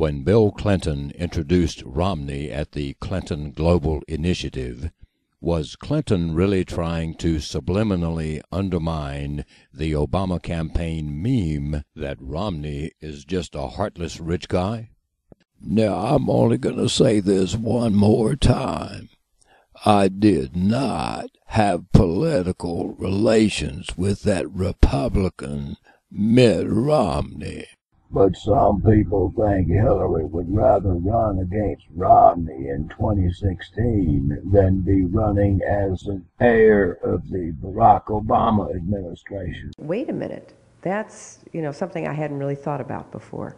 When Bill Clinton introduced Romney at the Clinton Global Initiative, was Clinton really trying to subliminally undermine the Obama campaign meme that Romney is just a heartless rich guy? Now, I'm only going to say this one more time. I did not have political relations with that Republican Mitt Romney. But some people think Hillary would rather run against Romney in 2016 than be running as an heir of the Barack Obama administration. Wait a minute. That's, you know, something I hadn't really thought about before.